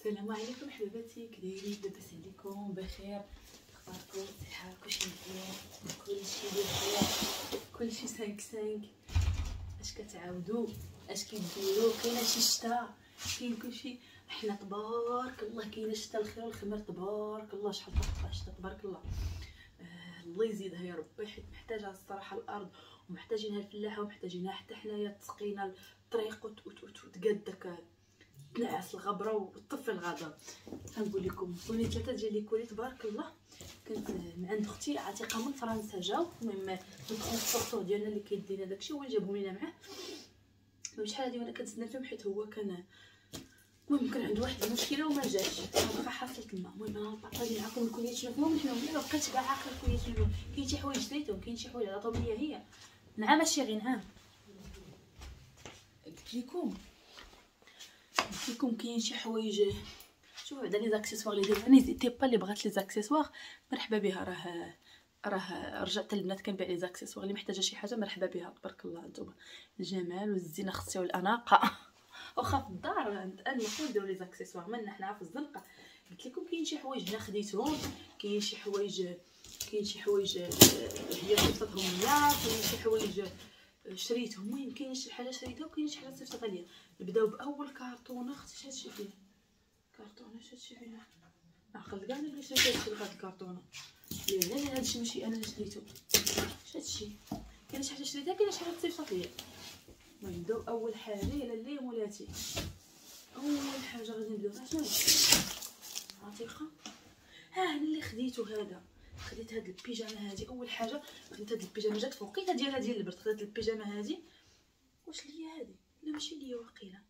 السلام عليكم حبيباتي كدايرين لاباس عليكم؟ بخير. اخباركم صحه كلشي مزيان كلشي بخير كلشي سانك سانك. اش كتعاودوا؟ اش كديروا كاينة شي شتا؟ كاين كلشي حنا تبارك الله كاينة شتا الخير والخمر تبارك الله. شحال شتا تبارك الله. آه الله يزيدها يا ربي. حيت محتاجه الصراحة الأرض ومحتاجينها الفلاحة ومحتاجينها حتى حنايا تسقينا الطريق وتقاد داك تنعس الغبرة وتطفي الغضب غنقول لكم كوني ثلاثة ديال لي كولي تبارك الله كنت من عند أختي عتيقة من فرنسا جاو. المهم الترونسبورتور ديالنا اللي كيدينا داكشي هو اللي جابهم لينا معاه. شحال هادي وأنا كنتسنى فيهم حيت هو كان المهم كان عنده واحد المشكلة وما جاش. بقى حاصلت لنا المهم أنا نبارطاجي معكم الكليات شنو فيهم شنو ما بقيتش كاع عاقل الكليات شنو كاين شي حوايج شريتهم كاين شي حوايج عطاهم ليا هي نعم ماشي غير نعم قلت لكم قلت كاين شي حوايج شوفوا بعدا les accessoires اللي دايره n'hésitez pas اللي بغات les accessoires مرحبا بها راه راه رجعت البنات كنبيع les accessoires اللي محتاجة شي حاجة مرحبا بها. تبارك الله نتوما الجمال والزينة خصي والأناقة. واخا في الدار عند المفروض نديرو les accessoires مالنا حنا في الزنقة. قلت لكم كاين شي حوايج هنا خديتهم كاين شي حوايج كاين شي حوايج هي صيفطتهم ليا كاين شي حوايج شريتهم المهم كاين شي حاجة شريتها وكاين شي حاجة صيفطتها ليا نبداو بأول كارطونه أختي هادشي فيه؟ كارطونه هادشي فيه؟ عقلت كاع اللي شريت هادشي لهاد الكارطونه لا لا هادشي ماشي أنا اللي شريتو هادشي؟ كاين شي حاجة شريتها كاين شي حاجة صيفطت ليا. نبداو اول حاجة يا لي مولاتي أول حاجة غادي نبداو شنو عتيقة؟ ها أنا اللي خديتو هذا. خديت هاد البيجامة هادي. أول حاجة خديت هاد البيجامة جات فوقيتها ديالها ديال البرد. خديت البيجامة هادي. واش ليا هادي؟ لا ماشي ليا واقيلا.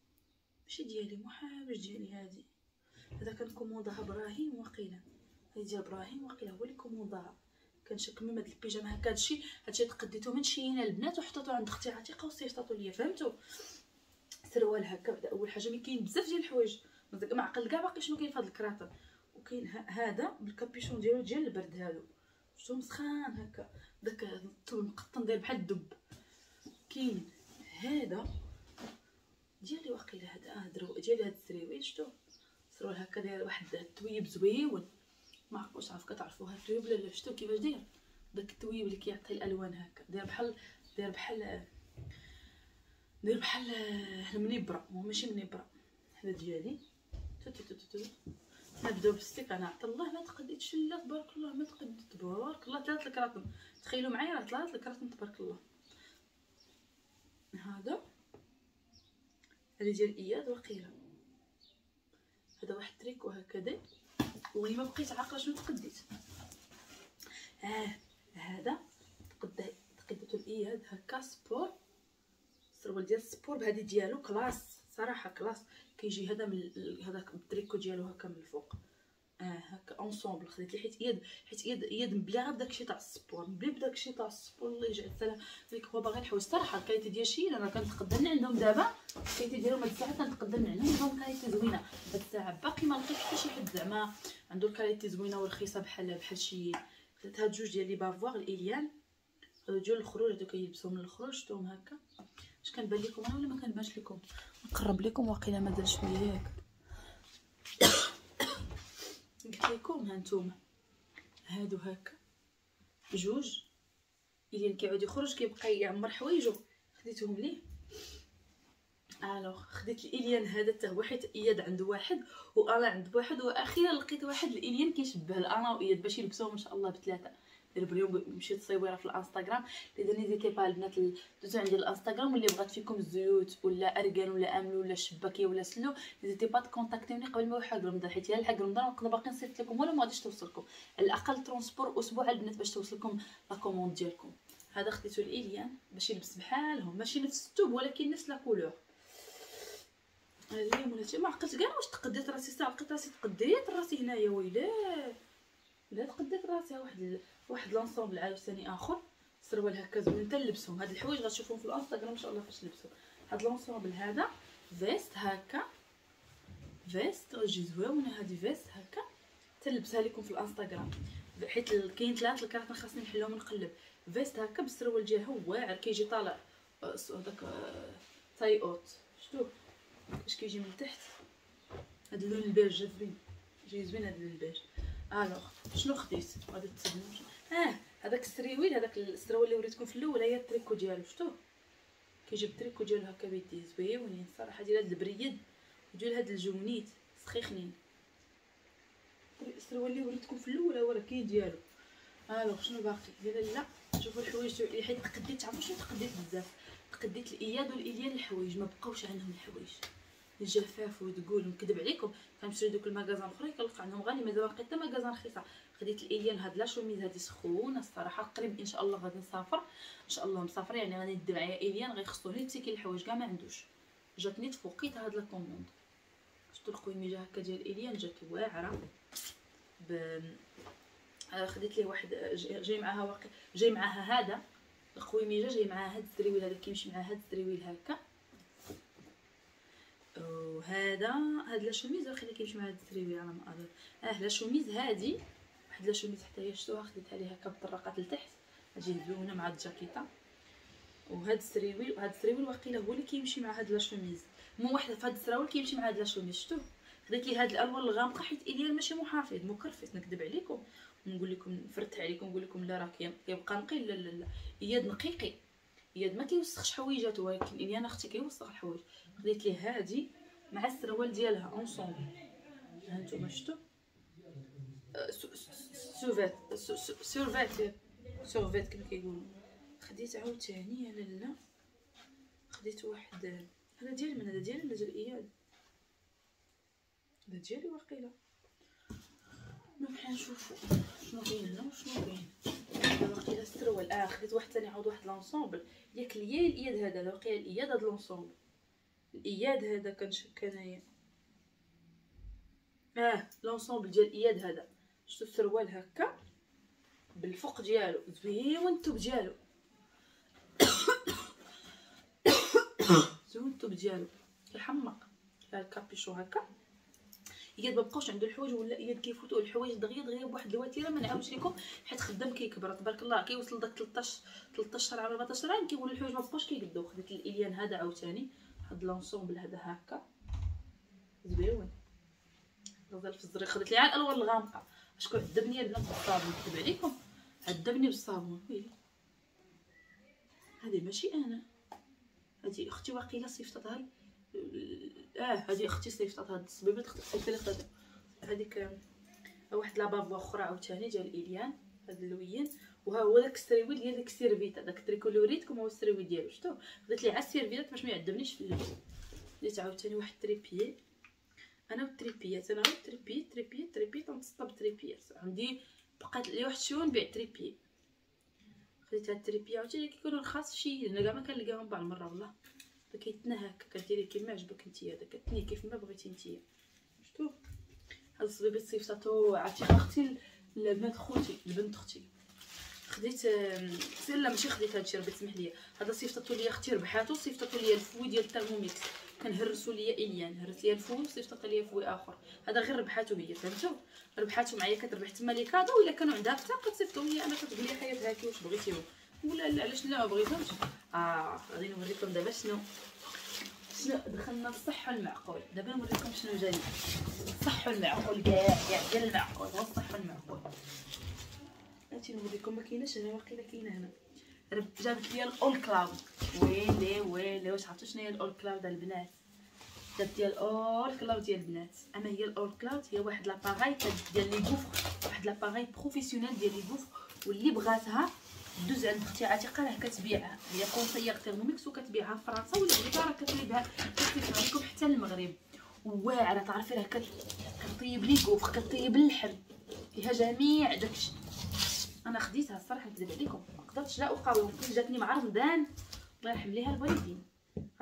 ماشي ديالي محابش ديالي هادي. هذا كان كوموندها إبراهيم واقيلا. هادي ديال إبراهيم واقيلا هو اللي كوموندها كنشك من هاد البيجامة. هكا هادشي هادشي تقديتو من شينا البنات وحطيتو عند أختي عتيقه وصيفطاتو ليا. فهمتو؟ سروال هكا. بدا أول حاجة. mais كاين بزاف ديال الحوايج. ما عقل كاع باقي شنو كاين في هاد وكاين هذا بالكابيشون ديالو ديال البرد هادو. شتو مسخان هكا. داك الطول مقطن داير بحال الدب. كاين هذا ديالي واقيلا هذا. آه درو ديالي هاد السريويل شتو سروال هكا داير واحد التويب زويون ما عرفتش عارف كتعرفوا هاد التويب ولا لا؟ شتو كيفاش داير؟ داك التويب اللي كيعطي الألوان هكا. داير بحال داير بحال داير بحال المنبره هو ماشي منبرة. هذا ديالي. تو تو تو نبداو بالستيك أنا عطا الله ما تقديتش لا تبارك الله. ما تقديت تبارك الله. ثلاث الكراطم تخيلوا معايا راه ثلاث الكراطم تبارك الله. هذا هذه ديال إياد واقيلا. هذا واحد تريكو هكذا ولي ما بقيت عاقلة شنو تقديت. آه هذا تقد تقديتو لإياد هكا sport. السروال ديال ال sport بهذه ديالو classe. صراحة classe كيجي هذا من هذاك التريكو ديالو هكا من الفوق. آه هكا ensemble خديت لي حيت إياد حيت إياد إياد مبلي غير بداكشي تاع ال sport مبلي بداكشي تاع السبور الله يجعل السلام. ديك هو باغي الحوايج صراحة ال qualité ديال شي أنا كنتقدى عندهم دابا. ال qualité ديالهم هاد الساعة كنتقدى عندهم عندهم qualité زوينة. هاد الساعة باقي ما لقيت حتى شي حد زعما. عنده ال qualité زوينة ورخيصة بحال بحال شي خديت هاد جوج ديال لي بافوار الايليان هادو ديال الخروج هادو كيلبسوهم للخروج شفتهم هكا. اش كنبان لكم؟ أنا ولا ما كنبانش لكم؟ نقرب لكم واقيلا مازال شوية ياك. قلت لكم ها نتوما. هادو هكا جوج. اللي كيعود يخرج كيبقى يعمر حوايجو خديتهم ليه؟ alors خديت الإليان. هذا حتى هو حيت إياد عنده واحد وأنا عند واحد وأخيرا لقيت واحد الإليان كيشبه. أنا وإياد باش يلبسوهم إن شاء الله بثلاثة. نديروا ليهم شي تصيورة في الانستغرام إذا n'hésitez pas البنات دوزو عندي الانستغرام واللي بغات فيكم الزيوت ولا اركان ولا أمل ولا شباكية ولا سلو n'hésitez pas تكونتاكتيوني قبل ما يوصل رمضان حيت إلا رمضان نقدر باقي نصيفط لكم ولا ما غاديش توصلكم. على الأقل transport أسبوع البنات باش توصلكم la commande ديالكم. هذا خديتو لإليان باش يلبس بحالهم ماشي نفس الثوب ولكن نفس la couleur. اليوم ولاتي ما عقلت كاع واش تقديت راسي ساعه لقيت راسي تقديت راسي هنايا ويلاه. لا تقديت راسي واحد واحد l'ensemble عاوتاني آخر. سروال هكا زوين تلبسهم هاد الحوايج غتشوفوهم في الانستغرام إن شاء الله فاش لبسو هاد l'ensemble هذا veste هكا. veste غتجي زوينة. هادي veste هكا. تلبسها لكم في الانستغرام. حيت كاين ثلاث الكراطن خاصني نحلهم ونقلب. veste هكا بالسروال ديالها واعر. كيجي طالع هذاك تاي اوت. شتو اش كيجي من تحت؟ هاد اللون البيج زوين. جاي زوين هاد اللون ال beige. alors شنو خديت غادي تصدموا آه هذاك السريويل هذاك السراول اللي وريتكم في الأول هي التريكو ديالو شفتوه كيجيب التريكو ديالو هكا بيديه زويونين الصراحه ديال هاد البريد وديال هاد الجونيت سخيخنين. السروال اللي وريتكم في الأول هو راه كاين ديالو. alors شنو باقي؟ ديال لا شوفوا الحوايج حيت تقديت تعرفوا شنو تقديت بزاف؟ تقديت لإياد ولإليان الحوايج ما بقاوش عندهم الحوايج. الجفاف وتقول نكذب عليكم كنمشي لدوك ال magasins الأخرين كنلقى عندهم غالي مازال باقي حتى magasins رخيصة. خديت لإليان هاد la chemise هادي سخونة الصراحة قريب إن شاء الله غادي نسافر. إن شاء الله مسافرة يعني غادي ندي معايا اليان غيخصوني تيكي الحوايج كاع ما عندوش. جاتني فوقيت هاد la commande. شفتوا القويميجه هكا ديال اليان جات واعرة. ب آه، خديت ليه واحد جاي معاها واقع جاي معاها هذا. القويميجه جاي معاها هاد السريويل هذا كيمشي مع هاد السريويل هكا. وهذا هاد la chemise واخا كيمشي مع هاد السريويل على ما اظن آه la chemise هادي واحد la chemise حتى هي شفتوها خديتها ليها هكا بالطرقات لتحت. أجي زوينة مع الجاكيطة. وهاد السريويل وهاد السريويل واقيلا هو اللي كيمشي مع هاد la chemise. مو واحد فهاد السراول كيمشي مع هاد la chemise شفتوه؟ خديت لي هاد الألوان الغامقة حيت إليان ماشي محافظ مكرفس نكذب عليكم. نقول لكم فرت عليكم نقول لكم لا راه كيبقى نقي لا لا لا. اياد نقيقي اياد ما كيوسخش حويجاتو ولكن إليان أ أختي كيوسخ الحوايج. خديت ليه هادي مع السروال ديالها ensemble ها نتوما شفتوا survêt survêt survêt كما كيقولوا. خديت عاوتاني لا لا. خديت واحد هذا ديال من هذا ديالي ولا ديال إياد. هذا ديالي واقيلا. نروح نشوفو. شنو كاين هنا وشنو كاين هذا واقيلا السروال آه خديت واحد ثاني عاود واحد l'ensemble ياك ليا لإياد هذا واقيلا لإياد هذا l'ensemble لإياد هذا كنشك انايا آه l'ensemble ديال إياد هذا. شفتو السروال هكا؟ بالفوق ديالو. زوين الثوب ديالو. زوين الثوب ديالو. كيحمق فيها الكابيشو هكا. إياد ما بقاوش عنده الحوايج ولا يد كيفوتوا الحوايج دغيا دغيا بواحد الوتيره ما نعاودش لكم حيت خدام كيكبر. تبارك الله كيوصل داك 13 13 عام 14 عام كيولوا الحوايج ما بقاوش كيقدو. خديت لإليان هذا عاوتاني هاد l'ensemble هذا هكا. زويون. غزال في الزريق. خديت لي على الألوان الغامقة. شكون عذبني البنات بالصابون نكذب عليكم. عذبني بالصابون. ويلي هذه ماشي أنا. هذه أختي واقيلا صيفطتها آه هذه أختي صيفطات هاد الصبيبات أختي اللي خدات هذيك واحد لابافوا أخرى عاوتاني ديال اليان هاد اللوين. وها هو داك السريويل ديال داك السيرفيت داك التريكو اللي وريتكم هو السريويل ديالو شفتو؟ خديت ليه على السيرفيتات باش ما يعذبنيش في اللبس. درت عاوتاني واحد تريبيي أنا والتريبيات أنا غير تريبي تريبي تنصطب تريبيات عندي بقات لي واحد شوية نبيع تريبي خديت هاد التريبي عاوتاني كيكونوا رخاص شي أنا كاع ما كنلقاهم بعض المرة والله. كيتنى هكا كديري كيما عجبك نتيا هذا كتني كيف ما بغيتي نتيا شفتو؟ هاد الصبيبات صيفطاتو عرفتي أختي لبنات خوتي لبنت أختي. خديت لا ماشي خديت هادشي ربي تسمح لي هذا صيفطاتو ليا أختي ربحاتو صيفطاتو ليا الفوي ديال الترموميكس. كنهرسو ليا إليان هرس ليا ال fouet وصيفطات ليا fouet آخر. هذا غير ربحاتو هي فهمتو؟ ربحاتو معايا كتربح تما لي cadeaux إلا كانوا عندها حتى كتصيفطو ليا أنا كتقول لي حياه هاكي واش بغيتيهم. ولا لا علاش لا بغيتهمش. آه غادي نوريكم دابا شنو. شنو دخلنا الصح والمعقول دابا نوريكم شنو جاني الصح والمعقول كاع كاع ديال المعقول هو الصح والمعقول هاتي نوريكم ما كايناش هنا واقيلا كاينة هنا. جابت لي ال All-Clad ويلي ويلي واش عرفتوا شنو هي ال All-Clad البنات؟ جابت ديال ال All-Clad ديال البنات. أما هي ال All-Clad هي واحد l'appareil ديال les gaufres واحد l'appareil professionnel ديال les gaufres واللي بغاتها دوز عند أختي عتيقه راه كتبيعها. هي conseillère Thermomix وكتبيعها في فرنسا ولا بغيتها راه كتريبها كتبيعها لكم حتى المغرب واعرة تعرفي راه كطيب les gaufres كطيب اللحم. فيها جميع داكشي. أنا خديتها الصراحة نكذب عليكم. ما قدرتش لا اقاوم جاتني مع رمضان. الله يرحم ليها الوالدين.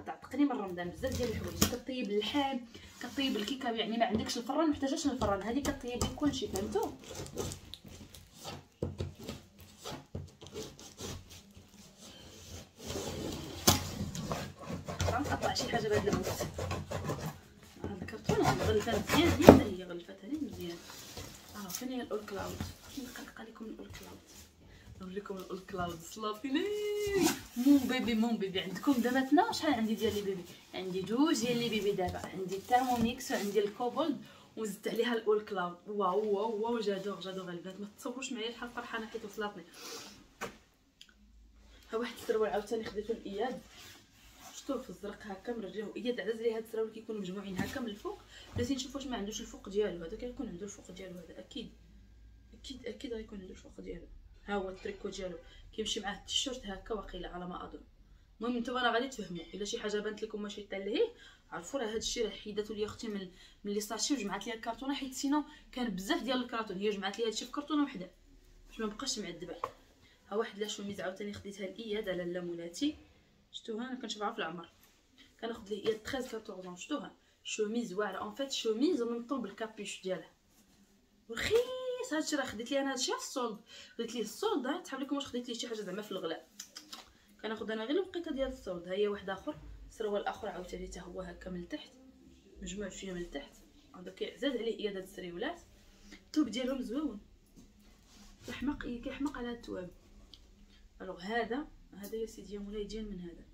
غتعتقني من رمضان بزاف ديال الحوايج. كطيب اللحم كطيب الكيكة يعني ما عندكش الفران محتاجاش الفران. هذه كطيب كلشي فهمتوا شي حاجة بهذا البوس هاد الكرتون غلفات مزيان مزيان هي غلفات هذه مزيان. آه فين هي الأول كلاود نقلق لكم الأول كلاود نوريكم الأول كلاود سلافيني مون بيبي مون بيبي عندكم دابا تنا شحال عندي ديال لي بيبي. عندي جوج ديال لي بيبي دابا. عندي الترموميكس وعندي الكوبولد وزدت عليها الأول كلاود واو واو واو جادور جادور البنات. ما تصوروش معايا شحال فرحانة حيت وصلتني. ها واحد السروال عاوتاني خديتو الإياد. شفتوه في الزرق هكا مرجعه اياد عزاز لي هاد السراول كيكونوا مجموعين هكا من الفوق. بلاتي نشوف واش ما عندوش الفوق ديالو هذا كيكون عنده الفوق ديالو هذا أكيد. أكيد أكيد غيكون عنده الفوق ديالو. ها هو التريكو ديالو. كيمشي معاه التيشيرت هكا واقيلا على ما أظن. المهم نتوما راه غادي تفهموا إلا شي حاجة بانت لكم ماشي تاع عرفوا راه هادشي راه حيداتو لي أختي من من les sachets وجمعت لي الكرتونة حيت sinon كان بزاف ديال الكرتون. هي جمعت لي هادشي في كرتونة وحدة. باش ما بقاش معذبة. ها واحد لا شوميز عاوتاني خديتها لإياد على لامولاتي شفتوها؟ أنا كنشبعها في العمر. كناخذ ليه اياد 13 14 شفتوها؟ شوميز واعرة. اون فيت شوميز ومن طون بالكابيش ديالها. رخيص هادشي. راه خديت لي أنا هادشي في السولد خديت ليه السولد تحب لكم واش خديت ليه شي حاجة زعما في الغلاء. كناخذ أنا غير الوقيتة ديال السولد ها هي واحد اخر سروال اخر عاوتاني حتى هو هكا من التحت. مجموع شوية من التحت. هذا كيعزاز عليه اياد هاد السريولات. الثوب ديالهم زويون كيحمق كيحمق على الثواب الوغ هذا هذا يا سيدي مولاي ديال من هذا.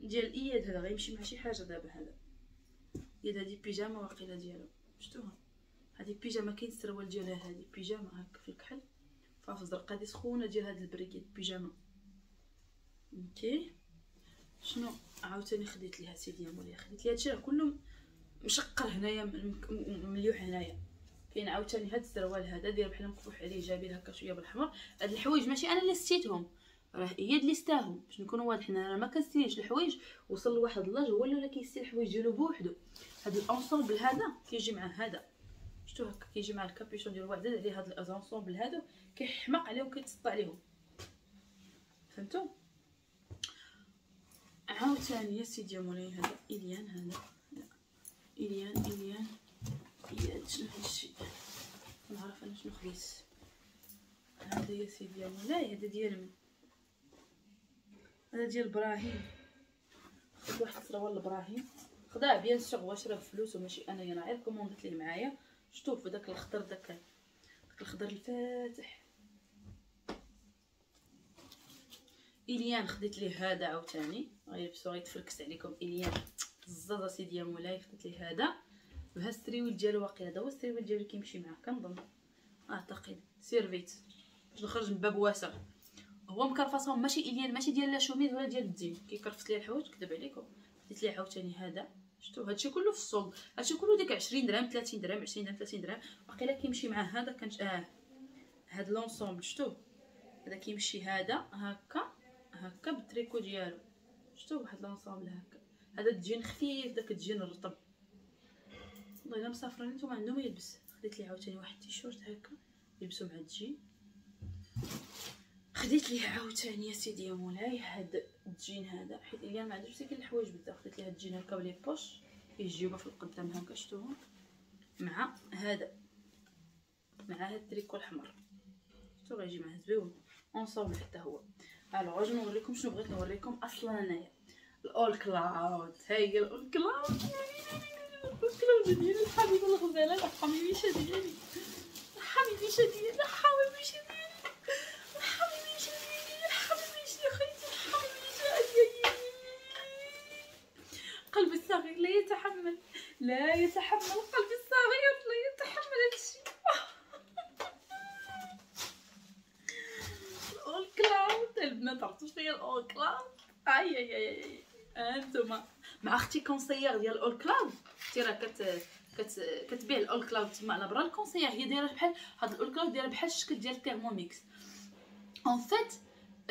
ديال إياد هذا غيمشي مع شي حاجة دابا هذا. يد هذه بيجاما واقيلا ديالو. شفتوها؟ هذه بيجاما كاين السروال ديالها هذه بيجاما هكا في الكحل فاف زرقا هذه سخونة ديال هاد البريكيت بيجاما أوكي؟ شنو؟ عاوتاني خديت ليها سيدي يا مولاي خديت ليها. هادشي كله مشقر هنايا مليوح هنايا. كاين عاوتاني هاد السروال هذا داير بحال مفوح عليه جابير هكا شوية بالحمر. هاد الحوايج ماشي أنا اللي ستيتهم. راه هي اللي ستاهم باش نكونوا واضحين أنا ما كنستيش الحوايج. وصل لواحد l'âge هو اللي كيستي الحوايج ديالو بوحدو. هاد ال ensemble هذا كيجي مع هذا. شفتو هكا كيجي مع الكابيشون ديال واحد عليه هاد ال ensemble هادو كيحمق عليهم كيتسطى عليهم. فهمتوا عاوتاني يا سيدي مولاي هذا إليان هذا. إليان إليان. إليان شنو هادشي نعرف أنا شنو خديت. هذا يا سيدي مولاي هذا ديال من هذا ديال إبراهيم. واحد الصروال لابراهيم خداه bien sûr واش راه فلوس وماشي أنا أنا غير كوموندت ليه معايا. شفتوه في داك الخضر داك داك الخضر الفاتح. إليان خديت ليه هذا عاوتاني. غيلبسو غيتفركس عليكم. إليان. الزازا سيدي مولاي خديت ليه هذا. وها الستريويل ديالو واقي هذا. هو الستريويل ديالو كيمشي معاه كنظن. أعتقد. سيرفيت. باش نخرج من باب واسع. هو مكرفصهم ماشي إليان ماشي ديال لا شوميز ولا ديال الدين. كيكرفس ليا الحوايج كذب عليكم. خديت ليه عاوتاني هذا. شفتو؟ هادشي كله في الصوب. هادشي كله ديك 20 درهم 30 درهم 20 درهم 30 درهم. واقيلا كيمشي مع هذا كان آه هاد l'ensemble. شفتو؟ هذا كيمشي هذا هكا هكا بالتريكو ديالو. شفتو؟ واحد l'ensemble هكا. هذا الجين خفيف داك الجين الرطب. والله إلا مسافرين نتوما عندهم يلبس. خديت ليه عاوتاني واحد التيشيرت هكا يلبسو مع الجين خديت ليه عاوتاني يا سيدي يا مولاي هاد الجين هذا حيت إليان ما عندوش ساكن الحوايج بزاف خديت ليه هاد الجين هكا ب les poches فيه الجيوبه في القدام هكا شفتوها مع هذا مع هاد التريكو الأحمر. شفتو غيجي معاه زوين ensemble حتى هو. alors أجي نوريكم شنو بغيت نوريكم؟ أصلا انايا الأول كلاود. هاي الأول كلاود. الأول كلاود. ديالي الحبيب الغزالة الحبيبيشه ديالي الحبيبيشه ديالي لا يتحمل قلبي الصغير لا يتحمل هادشي الأول كلاود البنات عرفتوا شنو هي الأول كلاود أي أي أي انتما مع أختي conseillère ديال الأول كلاود أختي راه كت كت كتبيع الأول كلاود تما على برا. ال conseillère هي دايرة بحال هاد الأول كلاود دايرة بحال الشكل ديال ال Thermomix en fait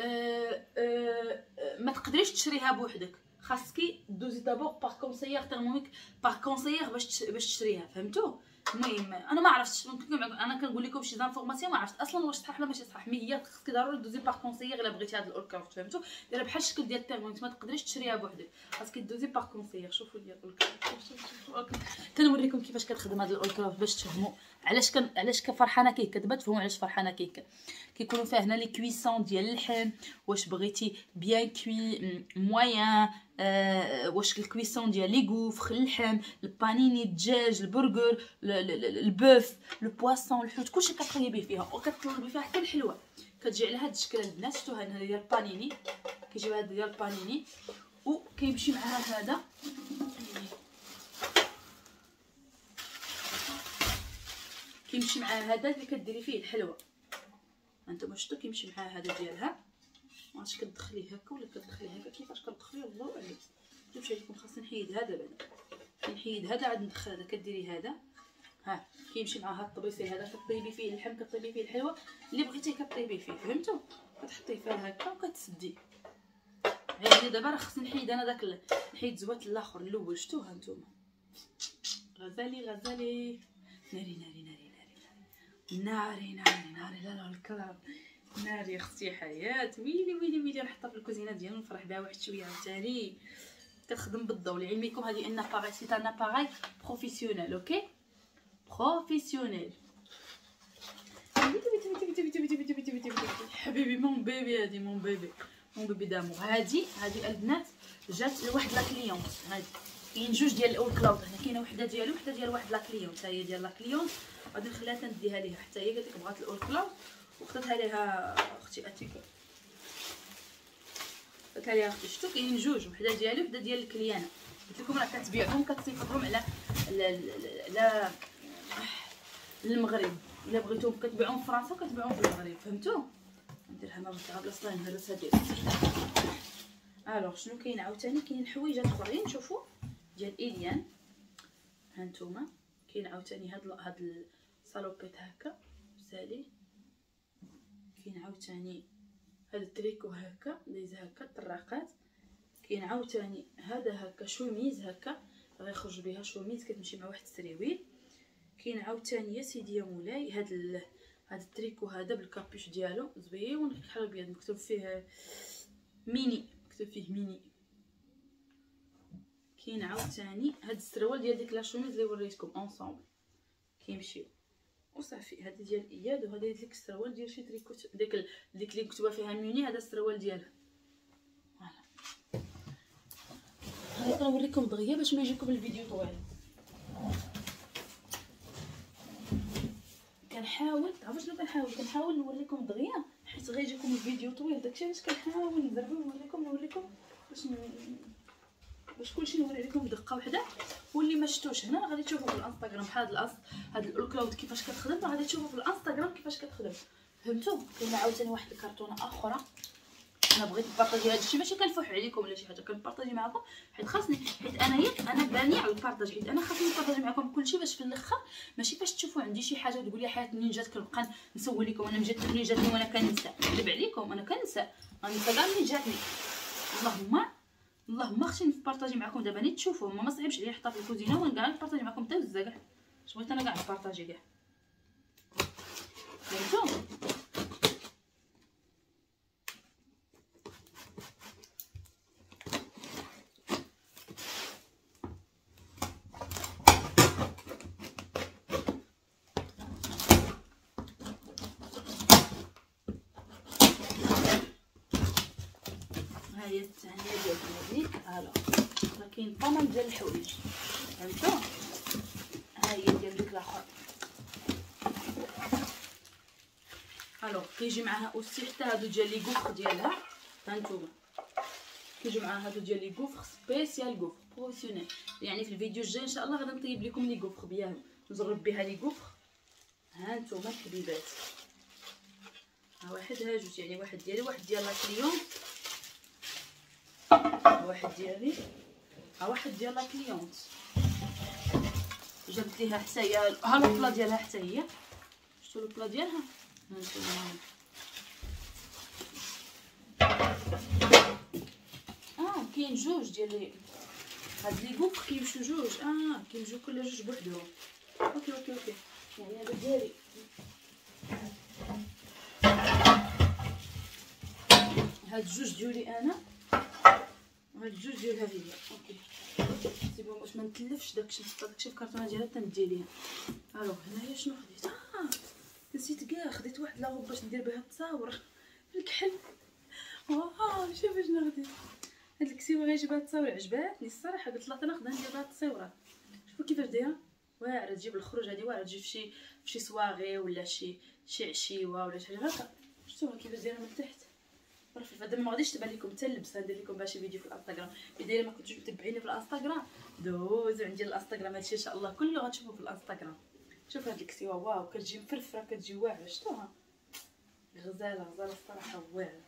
أه أه ما تقدريش تشريها بوحدك. خاصكي دوزي d'abord par conseillère Thermomix par conseillère باش باش تشريها فهمتوا المهم أنا ما عرفتش ممكن أنا كنقول لكم شي informations ما عرفت أصلا واش صح ولا ماشي صح mais هي خصك ضروري دوزي par conseillère الا بغيتي هاد الاوركارت فهمتوا دايره بحال الشكل ديال ال Thermomix ما تقدريش تشريها بوحدك خاصك دوزي par conseillère شوفوا لي الاوركارت كنوريكم كيفاش كتخدم هاد الاوركارت باش تفهموا علاش كان علاش كفرحانة كيك دابا تفهموا علاش فرحانة كيك. كيكونوا فيها هنا les cuissons ديال اللحم واش بغيتي bien cuit moyen آه واش ال cuisson ديال les gaufres اللحم البانيني الدجاج البرغر ال bœuf le poisson الحوت كلشي كطيبي فيها. وكطيبي فيها حتى الحلوه كتجي على هاد الشكل البنات شفتوها هنا ديال البانيني؟ كيجيو هاد ديال البانيني. وكيمشي معها هذا. كيمشي معها هذا اللي كديري فيه الحلوى. هانتوما شفتوا كيمشي معها هذا ديالها. واش كتدخليه هكا ولا كتدخليه هكا؟ كيفاش كتدخليه الله اعلم شوف عليكم خاصني نحيد هذا بعدا كنحيد هذا عاد ندخل هذا. كديري هذا. ها كيمشي مع هاد الطبيسي هذا كطيبي فيه اللحم كطيبي فيه الحلوى. اللي بغيتي كطيبي فيه فهمتوا كتحطيه فيه هكا وكتسدي. يعني دابا راه خصني نحيد أنا داك نحيد زوات الآخر. الأول شفتوها نتوما؟ غزالي غزالي. ناري ناري ناري ناري. ناري ناري ناري. لا لا الكلام. ناري أختي حياة. ويلي ويلي ويلي نحطها في الكوزينة ديالي نفرح بها واحد شوية عاوتاني. كتخدم بالضوء لعلمكم هذه un appareil c'est un appareil professionnel ok؟ professionnel حبيبي mon bébé هادي mon bébé mon bébé d'amour هادي هادي البنات جات لواحد la cliente هادي. كاين جوج ديال الأول كلاود هنا كاينة وحدة ديالو وحدة ديال واحد la cliente هي ديال la cliente غادي نخليها تنديها ليها. حتى هي قالت لك بغات الأول كلاود وخدتها ليها أختي اتيكا قالت لها أختي. شفتوا كاينين جوج وحدة ديالي وحدة ديال الكليانة. قلت لكم راه كتبيعهم كتصيفطهم على على للمغرب إلا بغيتوهم كتبيعوهم في فرنسا كتبيعوهم في المغرب. فهمتوا نديرها بغيتها بلاصه نهرسها ديال ألوغ شنو كاين عاوتاني؟ كاين حويجات أخرين شوفوا ديال ايليان هانتوما كاين عاوتاني هاد هاد الصالوبيت هكا. سالي. كاين عاوتاني هاد التريكو هكا ليز هكا الطراقات كاين عاوتاني هذا هكا شوميز هكا غيخرج بها شوميز كتمشي مع واحد السريويل. كاين عاوتاني يا سيدي يا مولاي هاد ال... هاد التريكو هذا بالكابيش ديالو زوين بحال ابيض مكتوب فيه Minnie مكتوب فيه Minnie. كاين عاوتاني هاد السروال ديال ديك la chemise اللي وريتكم ensemble كيمشيو. وصافي هذه ديال إياد وهذه ديك السروال ديال شي تريكوت ديك ديك اللي مكتوبه فيها Minnie هذا السروال ديالها. voilà. كنوريكم دغيا باش ما يجيكم الفيديو طويل. كنحاول تعرفوا شنو كنحاول؟ كنحاول نوريكم دغيا حيت غيجيكم الفيديو طويل. داكشي علاش كنحاول؟ نزربو نوريكم نوريكم باش. باش كلشي نوري لكم بدقة وحدة. واللي ما شفتوش هنا غادي تشوفوا في الانستغرام بحال هاد الاص هاد الاولكلاود كيفاش كتخدم. غادي تشوفوا في الانستغرام كيفاش كتخدم. فهمتوا؟ كاين عاوتاني واحد الكرتونة أخرى. أنا بغيت نبارطاجي هذا الشيء ماشي كنفوح عليكم ولا شي حاجة كنبارطاجي معكم حيت خاصني حيت انايا أنا بانية على البارطاج. حيت أنا خاصني نبارطاجي معكم كلشي باش في الآخر ماشي باش تشوفوا عندي شي حاجة وتقول لي حياة منين جات كنبقى نسول لكم. أنا جاتني منين جاتني وأنا كنسى. نكذب عليكم أنا كنسى. غنسى كاع منين جاتني اللهم اللهم أختي نبارطاجي معكم دابا نيت تشوفوا ما صعيبش عليا نحطها في الكوزينة وأنا كاع نبارطاجي معكم حتى كاع بغيت أنا كاع نبارطاجي كاع. فهمتوا هي الثانية ديال هذيك alors راه كاين طمن ديال الحوايج. فهمتوا؟ ها هي ديال ديك الأخر. alors كيجي معاها aussi حتى هادو ديال les gaufres ديالها. هانتوما كيجي معاها هادو ديال les gaufres spécial gaufres professionnel. يعني في الفيديو الجاي إن شاء الله غادي نطيب لكم les gaufres بياهم نجرب بها les gaufres. هانتوما الحبيبات ها واحد ها جوج يعني واحد ديالي واحد ديال la cliente. واحد ديالي. ها واحد ديال la cliente. جبت ليها حتى هي ها ال plat ديالها حتى هي. شفتوا ال plat ديالها؟ آه كاين جوج ديال هاد لي بوك كيمشيو جوج. آه كيمشيو كل جوج بوحدهم ok ok ok. يعني هذا ديالي. هاد جوج ديالي أنا. هاد الجوج ديالها هي. ok. c'est bon باش ما نتلفش داكشي نحط داكشي في الكرتونه ديالها تندي ليها. alors هنايا شنو خديت؟ آه نسيت كاع خديت واحد la robe باش ندير بها التصاور. الكحل واه شوفي شنو خديت. هاد الكسيوه غير بها التصاور عجباتني الصراحة. قلت لها ناخذها ندير بها التصاورات شوفوا كيفاش دايرة. واعرة تجيب الخروج هادي واعرة تجيب فشي فشي صواغي ولا شي شي عشيوة ولا شي حاجة. هكا. شفتوها كيفاش دايرة من تحت. رفيفه دابا ما غاديش تبان لكم حتى اللبسه ندير لكم باش فيديو في الانستغرام. إذا ما كنتوش متبعيني في الانستغرام دوزوا عندي الانستغرام. هادشي إن شاء الله كله غتشوفوه في الانستغرام. شوف هاد الكسيوه واو كتجي مفرفرة كتجي واعرة. شفتوها؟ غزالة غزالة الصراحة واعرة.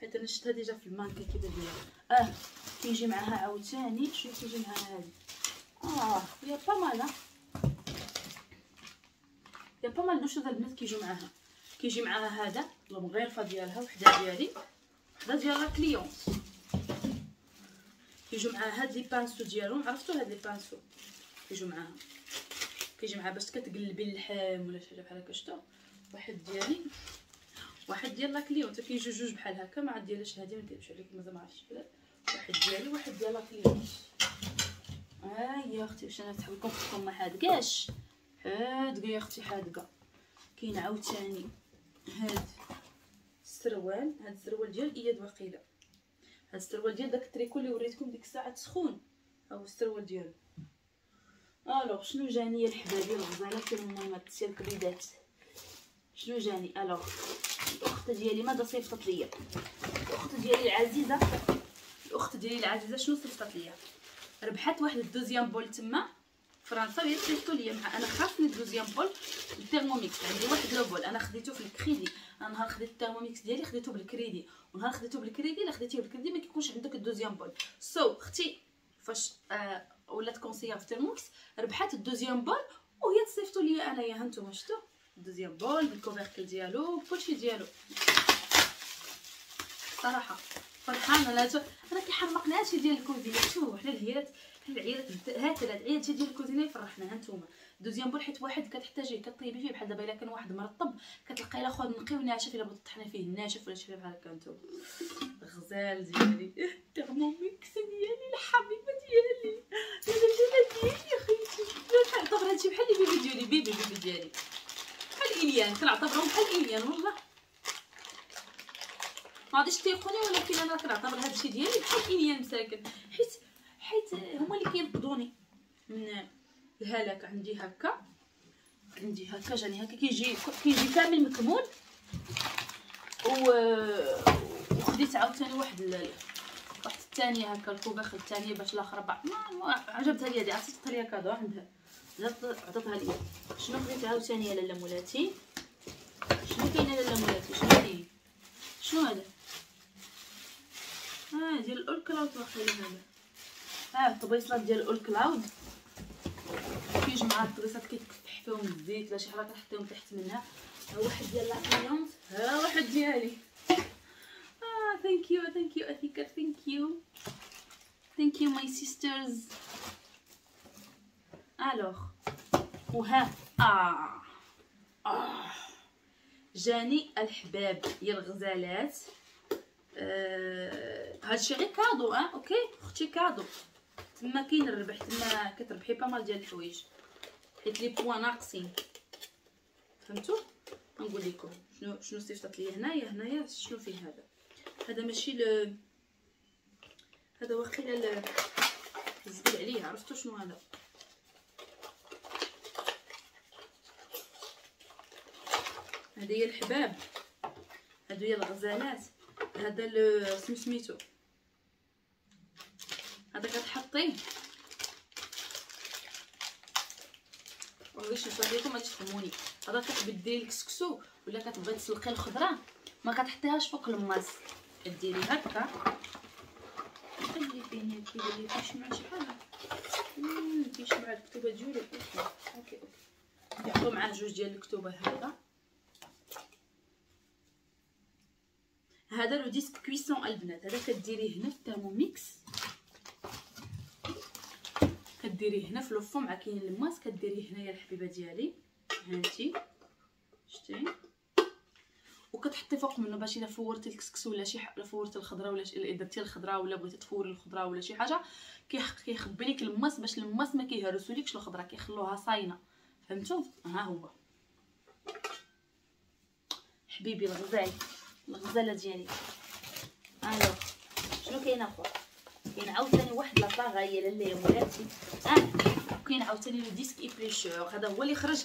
حيت أنا شفتها déjà في الماركه كي دايره آه كيجي معاها عاوتاني. شنو كيجي معاها هادي. آه y a pas mal y a pas mal de choses البنات كيجيو معاها. كيجي معاها هذا المغرفه ديالها وحدة ديالي. وحده ديال la cliente كيجيو معاها هاد les pinces ديالهم. عرفتو هاد les pinces؟ كيجيو معاها. كيجي معاها باش كتقلبي اللحم ولا شي حاجة بحال هكا شتو واحد ديالي. واحد ديال la cliente كيجيو جوج بحال هكا. ما عاد هادي ما كيديرش عليكم مازال ما عرفتش واحد ديالي واحد ديال la cliente ها هي أختي باش أنا نفتح لكم ما حادقاش حادقة؟ يا أختي حادقة. كاين عاوتاني. هاد السروال هاد السروال ديال اياد وقيله هاد السروال ديال داك التريكو اللي وريتكم ديك الساعة سخون هو السروال ديالو. alors شنو جاني الحبابي الغزاله المهمات ديال الكبيدات شنو جاني؟ alors الأخت ديالي ماذا صيفطت ليا؟ الأخت ديالي العزيزة الأخت ديالي العزيزة شنو صيفطت ليا؟ ربحت واحد ال deuxième bol تما. فرنسا وهي صيفطو ليا مع أنا خاصني ال deuxième bol ال Thermomix. عندي واحد le bol. أنا خديته في الكريدي. أنا نهار خديت ال Thermomix ديالي خديته بالكريدي. ونهار خديته بالكريدي لا خديتيه بالكريدي ما كيكونش عندك ال deuxième bol. so, أختي فاش آه ولات conseillère في Thermomix ربحات ال deuxième bol وهي تصيفطو ليا أنايا. هانتوما شفتو؟ ال deuxième bol بال couvercle ديالو كلشي ديالو. صراحة فرحانة لا أنا كيحمقني هادشي ديال الكوزينه شوفوا حنا العيالات العيالات هكذا العيالات ديال الكوزينه يفرحنا هانتوما deuxième bol حيت واحد كتحتاجي كطيبي فيه بحال دابا إلا كان واحد مرطب كتلقاي إلا خد نقي وناشف إلا بغيتي تطحني فيه ناشف ولا شي بحال هكا نتوما. غزال ديالي. Thermomix ديالي الحبيبة ديالي. هذا الجمال ديالي اخيتي كنعتبر هادشي بحال بيبي ديالي بيبي بيبي ديالي. بحال اليان كنعتبرهم بحال اليان والله. ما غاديش تيقوني ولكن أنا كنعتبر هادشي ديالي بحال اليان مساكن. حيت حيت هما اللي كينقذوني من الهلاك عندي هكا. عندي هكا جاني هكا كيجي كيجي كامل مكمول. و وخديت عاوتاني واحد ال... واحد الثانية هكا الكوباخ الثانية باش الآخر با ما عجبتها لي هادي عطيتها ليا كادو عندها عطيتها ليا. شنو خديت عاوتاني يا لاله مولاتي شنو كاين لاله مولاتي شنو كاين شنو هذا؟ آه ديال الأول كلاود واخيلا آه الطبيصلات ديال الأول كلاود كيجي مع الطبيصات كيتفتح فيهم الزيت شي حاجة كنحطيهم تحت منها. ها واحد ديال لاكليونس ها واحد ديالي. آه ثانك يو ثانك يو اثيكا ثانك يو ثانك يو ماي سيسترز الوغ وها آه آه. جاني الحباب ديال الغزالات. آه هادشي غير كادو آه أوكي؟ أختي كادو. تما كاين الربح تما كتربحي با مال ديال الحوايج. حيت لي بوا ناقصين. فهمتوا؟ نقول لكم شنو شنو صيفطت لي هنايا؟ هنايا شنو فيه هذا؟ هذا ماشي ل هذا واخيلا الزبل عليه عرفتوا شنو هذا؟ هذا هي الحباب. هادو هي الغزالات. هذا سميتو هذا كتحطيه واش نصور ما تفهموني. هذا كتبدي ديري الكسكسو ولا كتبغي تسلقي الخضرة؟ ما كتحطيهاش فوق الماس. كديري هكا. خلي فين كيبان لي كيشمع شي حاجة كيشمع الكتوبة ديالو okay okay. يعطوا معاه جوج ديال الكتوبة هكا هذا le disque cuisson البنات. هذا كديريه هنا في ال Thermomix كديريه هنا في لوفو مع كاين الماس كديريه هنايا الحبيبة ديالي. هانتي. شتي. وكتحطي فوق منه باش إلا فورتي الكسكسو ولا شي حاجة فورتي الخضرة ولا إلا درتي الخضرة ولا بغيتي تفوري الخضرة ولا شي حاجة كيخبي لك الماس باش الماس ما كيهرسولكش الخضرة كيخلوها صاينة. فهمتوا ها هو. حبيبي الغزال الغزالة ديالي. alors شنو كاين اخر كاين عاوتاني واحد لاطاغا هي لاله مولاتي آه كاين عاوتاني le disque éplucheur هذا هو اللي خرج.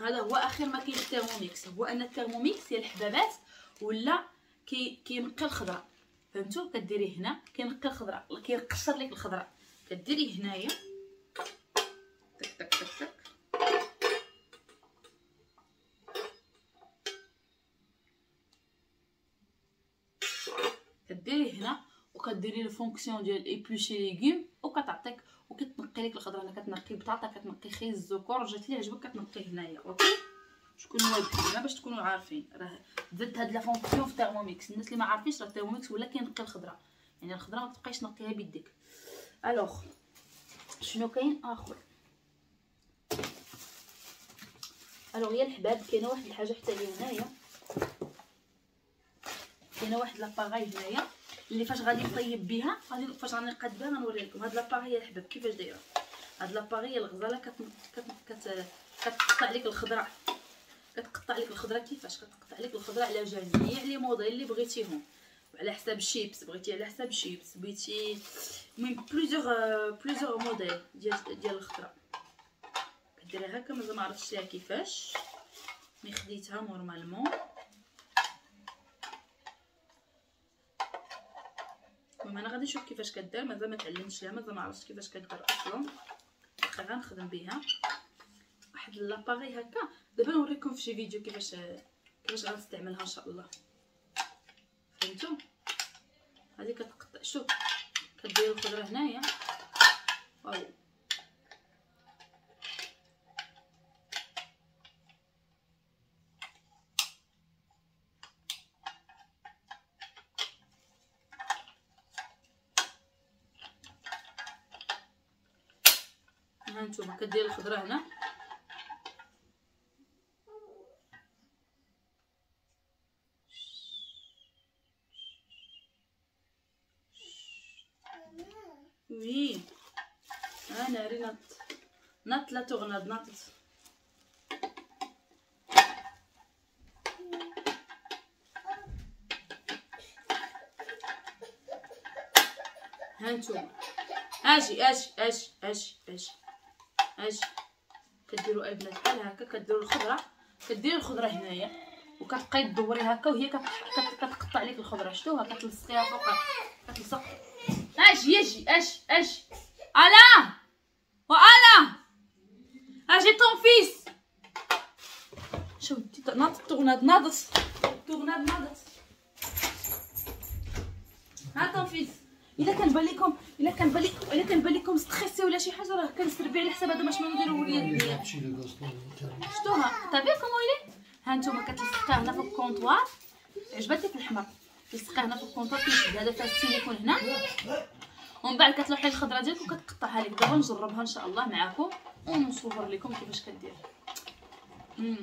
هذا هو آخر ما كاين في ال Thermomix هو أن ال Thermomix هي الحبابات ولا كي كينقي الخضرة. فهمتوا كديريه هنا كينقي الخضرة. كيقشر لك الخضرة. كديريه هنايا. تك تك تك تك. كديريه هنا. وكديري ال fonction ديال éplucher légumes وكتعطيك وكتنقي لك الخضرة. أنا كتنقي بطاطا كتنقي خيز ال courgettes لي عجبك كتنقيه هنايا okay؟ شكون هو هنا باش تكونوا عارفين. راه درت هاد la fonction في ال Thermomix الناس اللي ما عارفينش راه ال Thermomix ولا كينقي الخضرة. يعني الخضرة ما تبقايش تنقيها بيدك alors شنو كاين آخر؟ alors يا الحباب. كاينة واحد الحاجة حتى هي هنايا. كاينة واحد l'appareil هنايا. اللي فاش غادي نطيب بها غادي فاش غادي نقاد بها غنوري لكم هاد l'appareil الحباب كيفاش دايرة؟ هاد l'appareil الغزالة كت كت كت كتقطع لك الخضرة. كتقطع لك الخضرة كيفاش؟ كتقطع لك الخضرة على جميع les modèles اللي بغيتيهم. على حساب الشيبس بغيتي على حساب الشيبس بغيتي المهم plusieurs plusieurs modèles ديال ديال الخضرة. كديريها هكا مازال ما عرفتش ليها كيفاش. mais خديتها normalement. المهم أنا غادي نشوف كيفاش كدير مازال ما تعلمتش ليها مازال ما عرفتش كيفاش كدير أصلا. غنخدم بها واحد l'appareil هكا. دابا نوريكم في شي فيديو كيفاش كيفاش غنستعملها إن شاء الله. فهمتوا؟ هذه كتقطع. شوف كديروا الخضره هنايا. wow ها نتوما كدير الخضرة هنا. وي. أنا ري نط. نط لا تغنض نطت ها نتوما. أجي أجي أجي أجي أجي. أجي كديروا البنات بحال هكا كديروا الخضرة. كديروا الخضرة هنايا وكتبقاي تدوري هكا وهي كتقطع لك الخضرة. شفتوها كتلصقيها فوق كتلصق. أجي أجي أجي أجي الا والا أجي طون فيس؟ شوف ناض تغناد ناضت تغناد ناضت ها طون فيس. الا كان بان لكم إلا كان بان إلا كان بان لكم ستريسي ولا شي حاجة راه كنسربي على حساب هذا باش ما نديرو وليد. بيا شفتوها طابي كومون يلي ها؟ نتوما كتلصقيها هنا في الكونطوار عجبتك الحمر؟ تلصقيها هنا في الكونطوار كيشد هذا فيها السيليكون هنا. ومن بعد كتلوحي الخضرة ديالك وكتقطعها لك دابا نجربها إن شاء الله معكم ونصور لكم كيفاش كدير.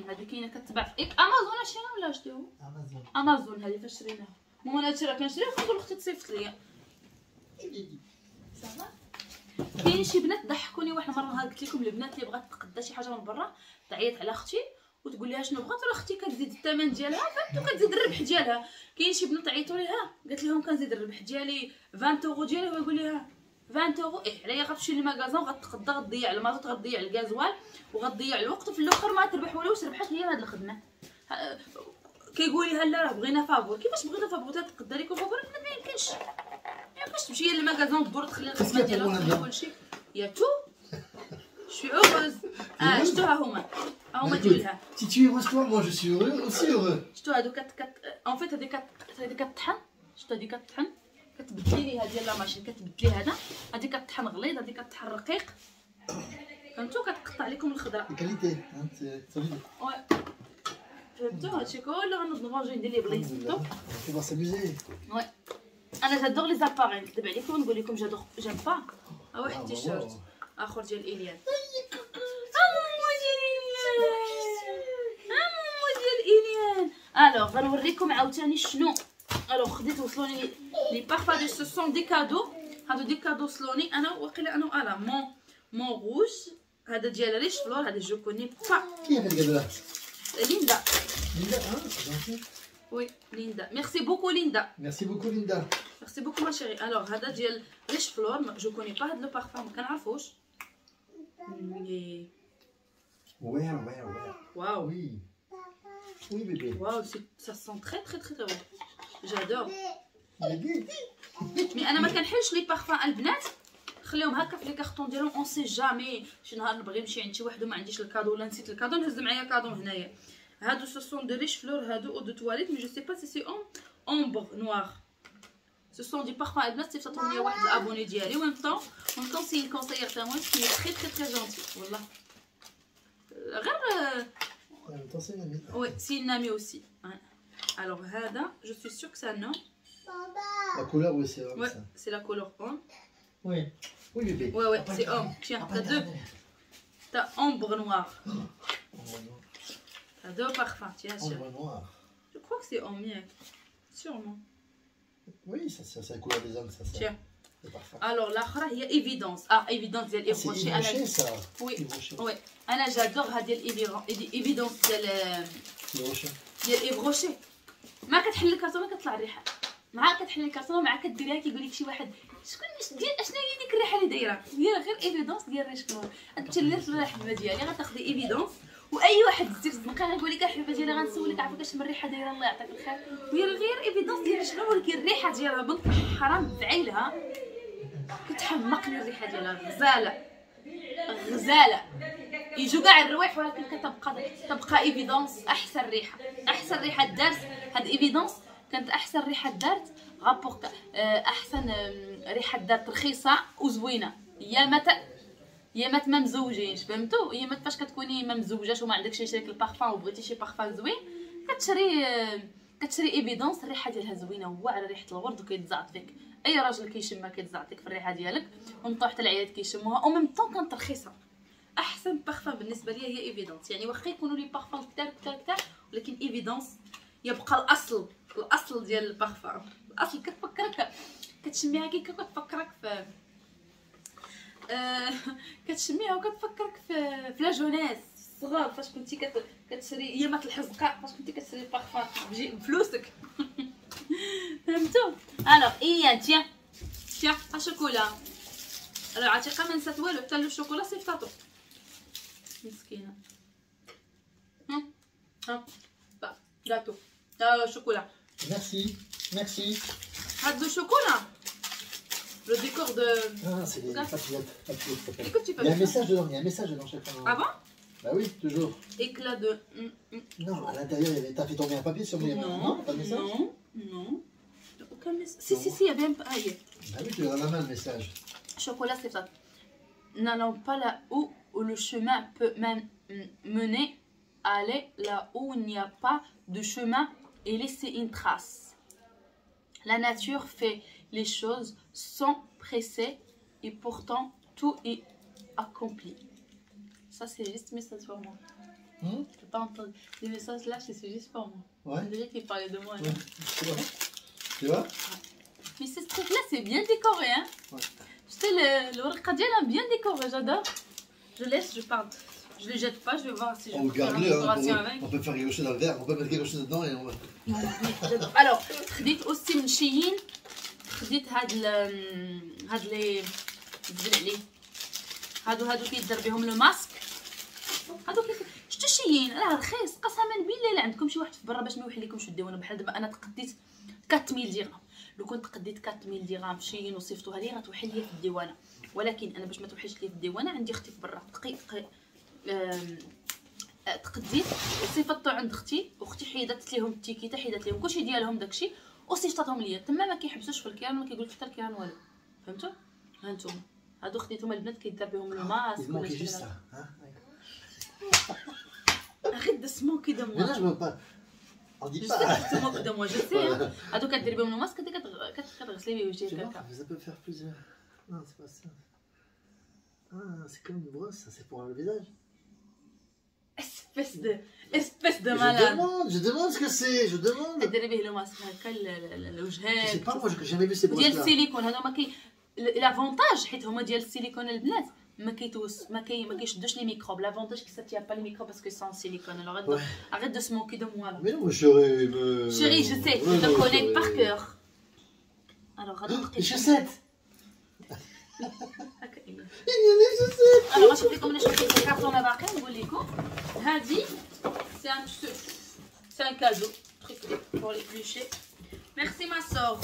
هذه كاينة كتباع في إيه أمازون شرينا ولا شتيو أمازون. أمازون هذه فاش شريناها. ماما أنا هادشي راه كنشريه ونقول أختي تصيفط ليا. كاين شي بنات ضحكوني واحد المرة قلت لكم البنات اللي بغات تقدا شي حاجة من برا تعيط على أختي وتقول لها شنو بغات راه أختي كتزيد الثمن ديالها فهمتوا كتزيد الربح ديالها. كاين شي بنات عيطوا ليها قالت لهم كنزيد الربح ديالي 20 أورو ديالي ويقول لها 20 أورو إيه عليا غتمشي للمغازون وغتقدا غتضيع المازوت غتضيع الغازوال وغتضيع الوقت وفي الأخر ما تربح ولا واش ربحت هي هاد الخدمة. كيقول لها لا راه بغينا فابور. كيفاش بغينا فابور؟ تقدا لكم فابور ما يمكنش باش تمشي لل magasin تدور تخلي الخدمه ديالها كلشي il y a tout je suis heureuse آه شتو ها هما ها هما ديالها heureuse. Toi, moi je suis heureux, aussi heureux. شتو هادو كت كت en fait هادي كت هادي كطحن شتو هادي كطحن كتبدلي ليها ديال la machine كتبدلي هذا هادي كطحن غليظ هادي كطحن رقيق فهمتو كتقطع لكم الخضره solide. oui فهمتو هادشي كله غنوض نغونجي ندير ليه بلايص فهمتو s'amuser. Oui أنا j'adore les appareils. نكذب عليكم ونقول لكم j'adore j'aime pas. ها واحد Ah, التيشيرت. آخر ديال ايليان امو ديال ايليان امو ديال ايليان alors غنوريكم عاوتاني شنو. Alors خديت وصلوني les- parfums de ce sont des cadeaux هادو des cadeaux وصلوني. أنا وقيلا أنا وألا. mon Mon Rouge هذا ديال ريش فلور. هذا je connais pas ليندا. hein c'est gentil. Oui ليندا merci beaucoup ليندا Merci beaucoup Linda. Merci beaucoup ma chérie alors هذا ديال ريش فلور je connais pas هاد le parfum ما كنعرفوش mais Ouais, ouais, ouais. واو Oui. Oui, bébé. واو c'est ça sent très très très bon j'adore Bébé. Mais أنا ما كنحلش les parfums البنات خليهم هكا في les cartons ديالهم on sait jamais شي نهار نبغي نمشي عند شي واحد وما عنديش ال cadeau ولا نسيت ال cadeau نهز معايا cadeau هنايا هادو ce sont de ريش فلور هادو eau de toilette mais je sais pas c'est c'est un Ombre Noire ce sont des parfums البنات صيفطهم ليا واحد ال abonnée ديالي و même temps و même temps c'est une conseillère à moi qui est très très très gentille والله غير En même temps, c'est une amie. Oui c'est une amie aussi ouais. alors هذا جو سوي سيغ que c'est un homme La couleur, oui, c'est vrai. ouais ça. c'est la couleur homme Oui. Oui, bébé. Ouais, ouais, Papa, c'est il- homme. Tiens, Papa, t'as il- deux. T'as ombre noire. Oh, non. T'as deux parfums, tiens, sûr. Ombre noir. Je crois que c'est homme, bien. Sûrement. Oui, ça, ça, c'est la couleur des hommes, ça. ça. Tiens. C'est parfait. Alors, l'autre, il y a évidence. Ah, évidence, il y a Ah, c'est ça. Oui. Ouais. Anna, j'adore هذه الإيفيرون- évidence ديال Rocher. ديال Yves Rocher ما كتحل الكرتونه كتطلع الريحه مع كتحل الكرتونه مع كديريها كيقول لك شي واحد شكون ديال اشنا هي ديك الريحه اللي دايره هي غير évidence ديال ريش كلور انت اللي الحبه ديالي غتاخدي évidence وأي واحد زيد في الزنقه غيقول لك الحبه ديالي غنسولك عافاك من الريحه دايره الله يعطيك الخير. وهي غير évidence ديال كلور ولكن الريحة ديالها بنت حرام بعينها. كتحمقني الريحة ديالها غزالة. غزالة. يجوا كاع الروايح ولكن كتبقى تبقى évidence أحسن ريحة. أحسن ريحة دارت هاد évidence كانت أحسن ريحة دارت غابور أحسن آم، ريحة دارت رخيصه وزوينة. ايامات؟ ايامات ما مزوجينش فهمتوا ايامات فاش كتكوني ما مزوجاش وما عندكش شريك البارفان وبغيتي شي بارفان زوين كتشري كتشري évidence الريحة ديالها زوينة واعره ريحة الورد وكيتزعط فيك. أي راجل كيشمها كيتزعط فيك في الريحة ديالك ومن حتى العيال كيشموها و même temps كانت رخيصة. أحسن بارفان بالنسبة لي هي évidence يعني واخا يكونوا les parfums كتار كتار كتار ولكن évidence يبقى الأصل الأصل ديال البارفان. الأصل كتفكرك كتشميها كي كتفكرك في كتشميها وكتفكرك في في la jeunesse الصغار فاش كنتي كت... كتشري ايامات الحزقاء فاش كنتي كتشري بارفان بجي بفلوسك. فهمتوا alors et tiens tiens الشوكولا. Alors عتيقة ما نسات والو حتى le chocolat صيفطاتو. مسكينة. ها؟ ها؟ با جاتو. لا chocolat. Merci. Merci. هاد لو Le décor de. Non, non, c'est les papillotes. Écoute, tu peux. Il y a un message dedans, il y a un message dedans chacun. Ah bon? Bah oui, toujours. Éclat de. Mm, mm. Non, à l'intérieur, il y avait. T'as fait tomber un papier sur mes. Non, non, pas de message? Non, non. Aucun message. Si, si, si, il y avait un. Ah. Bah oui, tu l'as dans la main le message. Chocolat, c'est ça. N'allons pas là-haut où le chemin peut même mener. Aller là où il n'y a pas de chemin et laisser une trace. La nature fait les choses sont pressées et pourtant tout est accompli. Ça, c'est juste message pour moi. Hum? Je pas entendu. Les messages là, c'est juste pour moi. Ouais. On dirait qu'il parlait de moi. Ouais. Tu vois? Mais ce truc-là, c'est bien décoré. Hein ouais. Sais, le, le Warqadien est bien décoré, j'adore. Je laisse, je parle. Je le jette pas, je vais voir si je peux faire une. Hein, on peut faire quelque chose dans le verre, on peut mettre quelque chose dedans et on va. Alors, dites aussi, Mchiyin. خديت هاد ال هاد لي نزل عليه. هادو هادو كيدار بهم لو ماسك هادو كيف شتو شيين راه رخيص. قسما بالله الا عندكم شي واحد في برا باش ما يوحلكمش الديوانه بحال دابا أنا تقديت 4000 درهم لو كنت قديت 4000 درهم شيين وصيفطوها لي غتوحل لي في الديوانة. ولكن أنا باش ما توحلش لي في الديوانة عندي أختي في برا. دقيق تقديت وصيفطتو عند أختي. واختي حيدت ليهم التيكيتا حيدت ليهم كلشي ديالهم داكشي. وصيفطاتهم ليا تما ما كيحبسوش في الكيران ما كيقولش حتى الكيران والو فهمتوا ها أنتم هادو خديتهم البنات كيدار بهم لو Il ماسك ولا شي juste حاجة. ça. Hein غير د سموكي je موا سموكي دو موا جو سي. هادو كديري بهم لو ماسك انت كتغ- كت- كتغسلي بيه وجهك هكا. Ah, c'est comme une brosse, c'est pour le visage. espèce de malade. Je demande, je demande ce que c'est, je demande. Je sais pas moi, j'ai jamais vu ces silicone, l'avantage حيت هما ديال السيليكون البنات ما كيتوس ما كي ما كيشدوش ils sont silicone alors arrête de se moquer de moi. Mais euh, Chérie, je sais, je te connais par cœur. Alors, ah, chaussettes alors غنشوف لكم أنا شوف الكارطونه باقي نقول لكم هذه C'est un, c'est un cadeau truc pour les clichés. Merci ma soeur.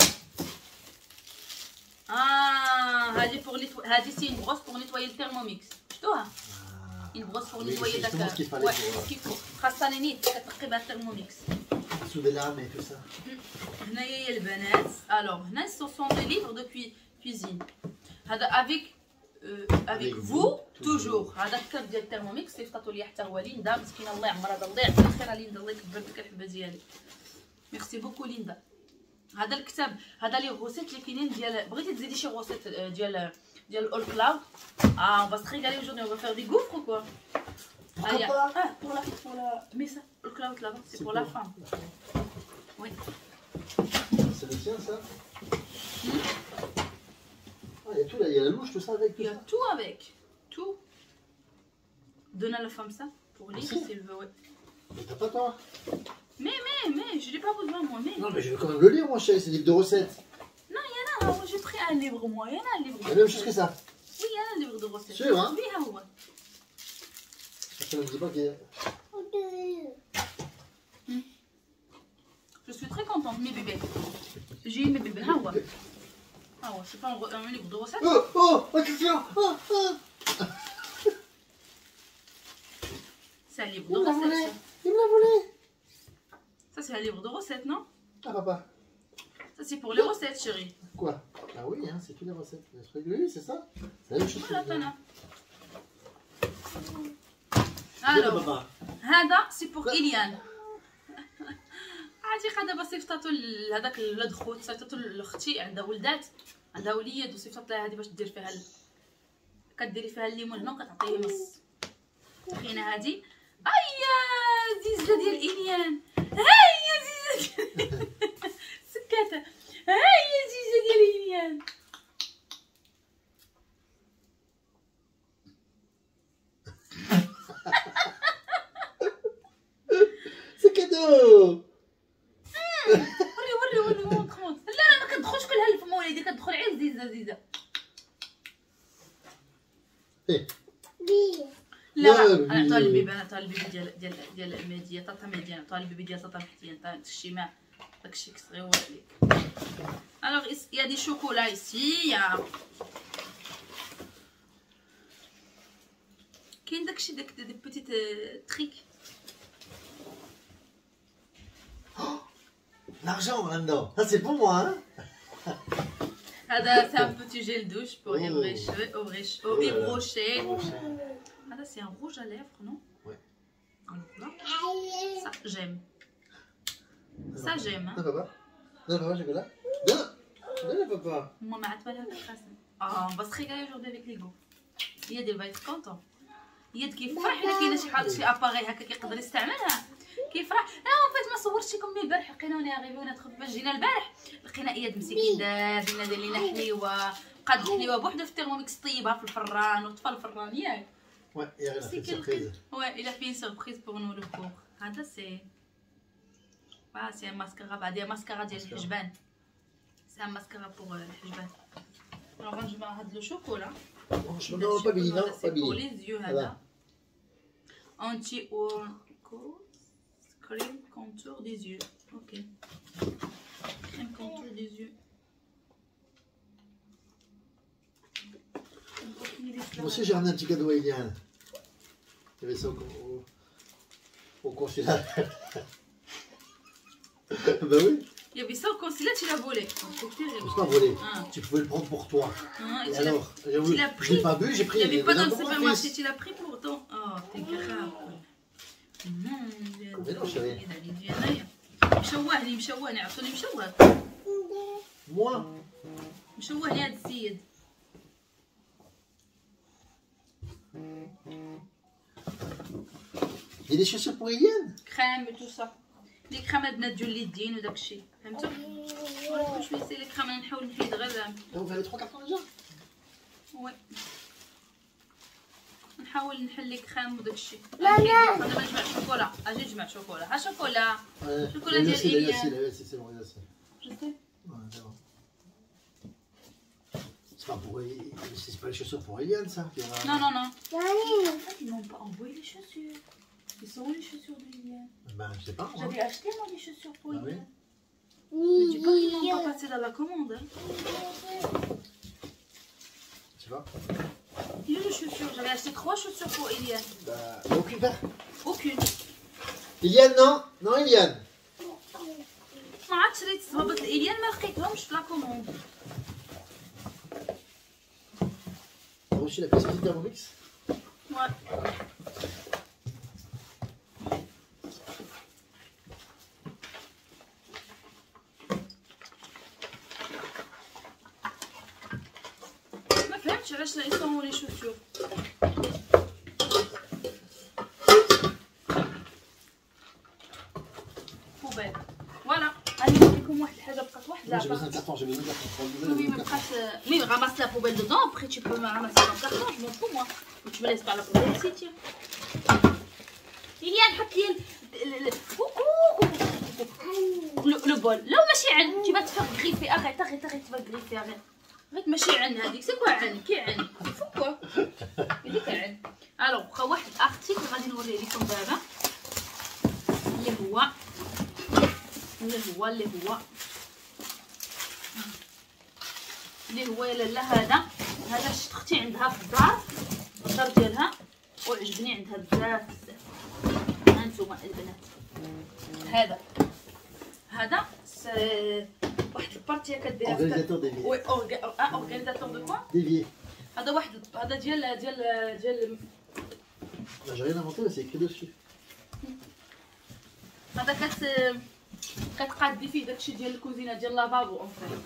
Ah, هذه pour nettoyer. هذه c'est une brosse pour nettoyer le thermomix. شفتوها؟ Ah. Une brosse pour Oui, nettoyer c'est la justement ce qu'il fallait Ouais, pour, ce qu'il faut. خاصة نيت كترقي بها الترموميكس. Souder l'âme et tout ça. هنايا هي البنات. Alors, هنا ce sont des livres de cui- cuisine. هذا vous vous, toujours. toujours. هذا الكرت ديال الترموميكس صيفطاتو ليا حتى هو ليندا مسكينة الله يعمرها ضليع خير ليندا الله يكبر لك الحبه ديالي. ميرسي بوكو ليندا. هذا الكتاب هذا لي غوسيت اللي كاينين ديال بغيتي تزيدي شي غوسيت آه، ديال ديال اول كلاود آه va se régaler aujourd'hui on va faire des gaufres quoi Ah, pas ah, pour la pour la mais ça le cloud là-bas c'est pour la femme oui. C'est le tien, ça? Ah, il y a tout là, il y a la louche, tout ça avec il y a tout avec tout donne à la femme ça pour lire Merci. s'il veut ouais. Mais t'as pas toi mais mais mais je n'ai pas besoin moi mais Non, mais je vais quand même le lire, mon chéri, c'est des livres de recettes. ah, moi, j'ai pris un livre moi il y en a un livre La même chose que ça. oui il y en a un livre de recettes Sûr, hein oui ah ouais Ça ne pas qu'il y a... Je suis très contente, mes bébés. J'ai mes bébés. Ah ouais. Ah ouais, c'est pas un, livre de recettes Oh, oh, oh attention oh, oh. C'est un livre de recettes. Il me l'a volé Ça, c'est un livre de recettes, non? Ah, papa. Ça, c'est pour les oh. recettes, chérie. Quoi? Ah oui, hein, c'est toutes les recettes. Le truc, oui, c'est ça? C'est la même chose. Voilà, t'en as. Alors, c'est pour Eliane. عادي دابا صيفطاتو ل- هذاك الولاد خوت صيفطاتو لاختي عندها ولدات عندها وليد وصيفطات لها هذه باش دير فيها ال... كديري فيها الليمون هنا وكتعطيه نص. كاينة هذه. أيا زيزة ديال إليان هيا زيزة ديال- سكاتة. هيا زيزة ديال C'est cadeau وري وري وري مونط لا لا ما كتدخلش كلها الفم وليدي كتدخل غير زيزة زيزة. إيه. لا أنا البيبي أنا البيبي ديال ديال ديال مهديه طاطا عطاها البيبي ديال طاطا مهديه عطاها الشيماء داكشي كصغيور عليك. الوغ il y a des chocolats ici il y a كاين داكشي داك دي بوتيت تريك L'argent là-dedans. Ça, c'est pour moi, hein هذا سي ان بوتي جيل دوش بور Oh. ébrécher ébrécher Oh là là. ébrocher Oh, cher. هذا سي ان rouge à lèvres non Ouais. Alors là, ça j'aime ça j'aime hein. Non, papa. Non, papa, chocolat. Non Non, papa. هما ما عاد بالها بالقاسم آه on va se régaler aujourd'hui avec Lego إياد il va être content إياد كيفرح الا كاينة شي حاجة شي appareil هكا كيقدر يستعملها كيفرح لا فات ما صورتش لكم البارح. لقينا وني غيبي وأنا دخلت باش جينا البارح. لقينا إياد مسكين دار لينا دار لينا حليوه قاد الحليوه بوحدها في Thermomix طيبها في الفران وطفى الفران. ياك. Ouais, il a fait une surprise. ouais il a fait une surprise pour nous le pauvre هذا c'est. آه c'est mascara بعد. هي ماسكارا ديال. الحجبان. سي ماسكارا بور الحجبان. alors غنجمع هاد لو شوكولا بور Billy. لي زيو Voilà. هذا. أنتي أوركو. Crème contour des yeux. Ok. Crème contour des yeux. Moi aussi, j'ai un petit cadeau à Eliane. Il y avait ça au, consulat. ben oui. Il y avait ça au consulat, tu l'as volé. Oh, c'est pas volé. Ah. Tu pouvais le prendre pour toi. Ah, et, et alors, l'as pris. J'ai pas bu, j'ai pris. Il n'y avait pas dans le supermarché, tu l'as pris pour ton. Oh, t'es grave. Chérie. مشوهني مشوهني عرفتوني مشوه Moi مشوهني هذا السيد Il y a des chaussures pour Eliane crème و tout ça les crèmes البنات ديال اليدين وداك الشيء. فهمتوا كل شوية c'est les crèmes نحاول نحيد غير زعما. Là, vous avez trois cartons déjà oui. نحاول نحل لي كريم وداك الشيء لا لا دابا نجمع شوكولا اجي نجمع شوكولا ها شوكولا Ouais. Chocolat Là, de c'est- là, Eliane. c'est- là, c'est- c'est bon, là, c'est- جو سي Ouais, c'est bon. C'est pas pour c'est pas les chaussures pour Eliane ça qui aura- Non, non, non. Ils n'ont pas envoyé les chaussures. Ils sont où les chaussures de Liliane Ben, je sais pas. moi. J'avais acheté moi des chaussures pour Ah oui Iliane. Mais dis pas qu'ils n'ont pas passé dans la commande. Hein. Tu vois Il y a les chaussures. J'avais acheté trois chaussures pour Iliane. Bah, aucune paire. Aucune. Iliane, non Non, Iliane. ما عاد شريت صبابط الإليان ما لقيتهمش في لا كوموند T'as reçu la pièce du Thermomix Ouais. علاش لا يصوموا لي شوشو بوبيل فوالا غادي نوريكم واحد الحاجة بقات واحد Moi, j'ai لعبه besoin de carton, j'ai besoin de carton. Oui, mais après, euh, oui, ramasse la poubelle dedans, après tu peux me ramasser dans le carton, je m'en fous moi. Mais tu me laisses pas la poubelle ici, tiens. Liliane, حط لي ال- ال- ال- coucou, coucou. le, le bol. لا ماشي عن tu vas te faire griffer. Arrête, arrête, arrête, tu vas te griffer, arrête. Arrête ماشي عن هذيك سي كوا عن كي عن فو كوا هذيك عن الوغ بقى واحد ارتيكل غادي نوريه لكم دابا اللي هو اللي هو اللي هو. اللي هو يا لالا هذا. هذا شفت أختي عندها في الدار الدار ديالها وعجبني عندها بزاف. بزاف ها البنات. هذا. هذا. س... واحد البارتيه كديرها وي اورغانيزاتور دو كوا Dévié. هذا واحد هذا ديال ديال ديال c'est écrit dessus. هذا كت كتقادي فيه داكشي ديال الكوزينة ديال lavabo en fait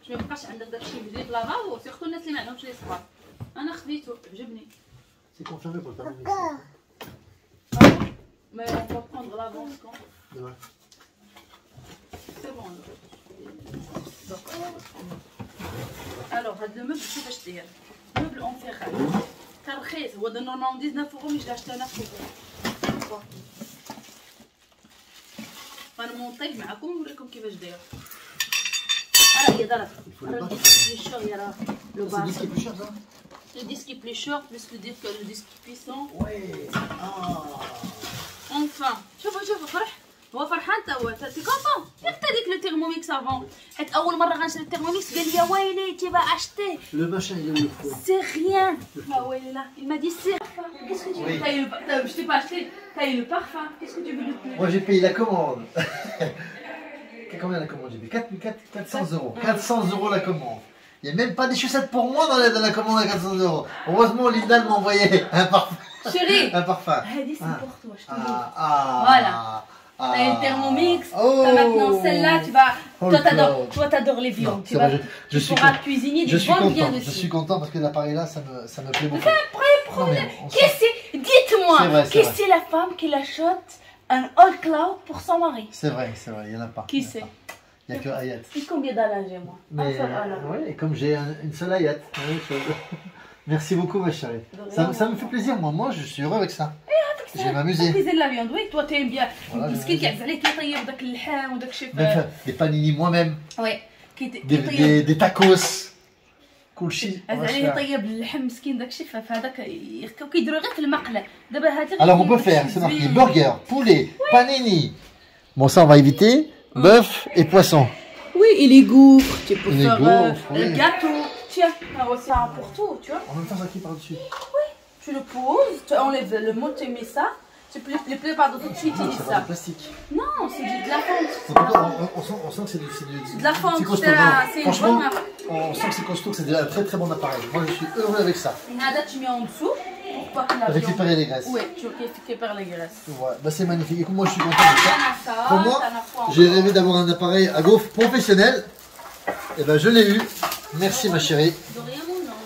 باش ما يبقاش عندك داكشي بزيت في lavabo surtout الناس اللي ما عندهمش لي صباط أنا خديته عجبني. C'est confirmé pour le Thermomix. Mais on va prendre l'avance quand Demain. C'est bon. Alors, هاد المبل كيفاش داير؟ مبل اون فيغال كان رخيص هو د 99 اورو مش داشت أنا في غنمونطيه معكم ونوريكم كيفاش داير راه هي دارت راه الديسك بلي شور يا راه لو C'est le disque qui est باس plus cher, ça Le disque est plus short, plus le disque, le disque puissant. Ouais. Ah. Enfin, شوفوا شوفوا فرح هو فرحان تا هو تي كونطون ياك تا ديك لو تيرموميكس افون حيت اول مره غنشري التيرموميكس قال لي ويلي تي با اشتي Le machin, il est où le fou سي ريان لا ويلي لا il m'a dit c'est qu'est-ce que tu veux Oui. t'as eu le t'as- je t'ai pas acheté t'as eu le parfum qu'est-ce que tu veux de plus Moi, j'ai payé la commande. Combien la commande J'ai payé 4, 4, 400 euros. 400 euros la commande. Il n'y a même pas des chaussettes pour moi dans la, dans la commande à 400 euros. Heureusement, Linda m'a envoyé un parfum. chérie Un parfum. هذه سي Ah. pour toi je te dis Ah, ah, Voilà. ah. T'as une Thermomix, Oh. t'as maintenant celle-là, tu vas. Oh, toi, t'adores, cloud. toi, t'adores les Non, viandes. Tu c'est vas, vrai, je, je tu suis, pourras cuisiner des viandes content. Je suis content parce que l'appareil là, ça me, ça me plaît beaucoup. Non, mais on sent- Qu'est-ce que c'est? Dites-moi, C'est vrai, c'est qu'est-ce vrai. que c'est la femme qui achète un all cloud pour son mari? C'est vrai, c'est vrai, il n'y en a pas. Qui c'est? Il n'y a que Hayat. Et combien d'âge j'ai moi? Mais Un seul âge. ouais, et comme j'ai un- une seule Hayat, la même chose. Merci beaucoup, ma chérie. De Ça, rien. ça me fait plaisir, moi, moi je suis heureux avec ça. Je vais m'amuser. Cuisiner de la viande, oui, toi t'aimes bien. Voilà, مسكين je- كيعز عليك يطيب داك اللحم وداك الشيء Même faire des panini moi-même, وي كيت- des, كيطيب des, des tacos. Cool shit. on عز va se عليه faire. يطيب اللحم مسكين داك الشيء فهذاك كيديروا غير في المقله دابا هذا Alors on peut faire, c'est marqué burger, poulet, panini. Bon, ça on va éviter. Bœuf et poisson. Oui, et les gaufres, tu peux Les faire gaufres, euh, le oui. gâteau. Tiens, t'as aussi un pour tout, tu vois. En même temps, ça qui par-dessus. Tu le poses, tu enlèves le mot, tu mets ça. Tu peux le prépares tout de suite, tu Non, dis c'est ça. du plastique. Non, c'est du- de la cas, on, on sent, on sent que c'est du, c'est du- de la fonte, c'est costaud. c'est la- Non, c'est une Franchement, bonne marque. on sent que c'est costaud, que c'est déjà un très très bon appareil. Moi, je suis heureux avec ça. Nada, tu mets en dessous pas que la Récupérer les graisses. Oui, tu récupères les graisses. Ouais, bah c'est magnifique. Écoute, moi, je suis content de ça. Pour moi, J'ai rêvé d'avoir un appareil à gaufre professionnel. Et ben, je l'ai eu. Merci, ma chérie. De rien, mon ange.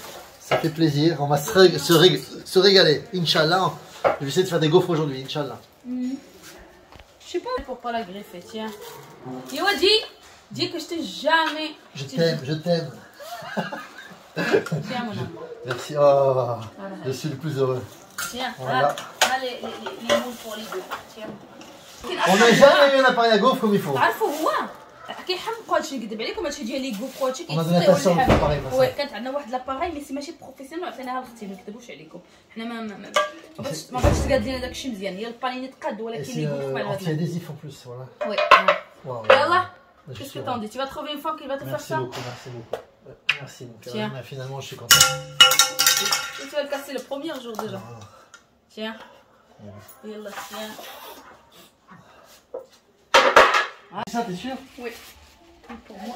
Ça fait plaisir. On va se, ré- se ré- se régaler. Inch'Allah. Je vais essayer de faire des gaufres aujourd'hui. Inch'Allah. Je sais pas pour pas la greffer, tiens. Dis, dis que je t'ai jamais. Je t'aime, je t'aime. Tiens, mon amour. Merci. Oh, je suis le plus heureux. Tiens, Voilà. là, là les, les, les, les moules pour les deux. Tiens. On n'a jamais eu un appareil à gaufre comme il faut. تعرفوا هو كيحمقوا هادشي نكذب عليكم هادشي ديال لي كوف هادشي On a de la façon, pareil, مثلا. وي كانت عندنا واحد لاباغاي مي سي ماشي بروفيسيونيل عطيناها لختي ما نكذبوش عليكم حنا ما ما ما ما بغاتش ما بغاتش تقاد لينا داكشي مزيان هي البانيني تقاد Et ولكن c'est لي كوف euh, مع الهاد anti-adhésif en plus, voilà. وي Waouh. يلا Je Qu'est-ce suis que t'en dis Tu vas trouver une femme qui va te faire Merci ça beaucoup, merci beaucoup. Ouais, Merci mon cœur. Tiens. Ah, Finalement, je suis content. Et tu vas le casser le premier jour déjà. Ah. Tiens. Yallah, tiens. Ça, t'es sûr Oui. Pour moi,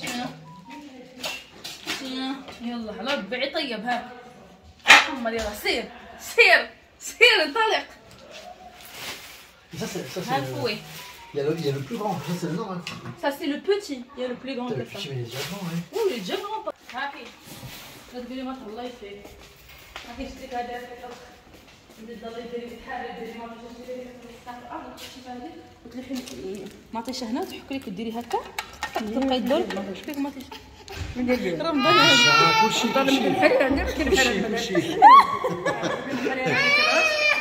Tiens. Tiens. يلا على ربعي طيب ها محمد يلا سير سير سير انطلق Et Ça, c'est ça, c'est ها le... الفوي Il y, a le, il y a le plus grand, ça c'est le normal. Ça c'est le petit, il y a le plus grand Putain, que le ça. petit, mais il est déjà grand, hein. Oui, il est déjà grand. هاكي لا تقولي ما الله يفيك هاكي شتيك هذا ندير الله يدير لك حاجة ديري ما قلت لي حين معطيشه هنا وتحكي لك ديري هكا تلقى يدور شوفي معطيشه رمضان Ah,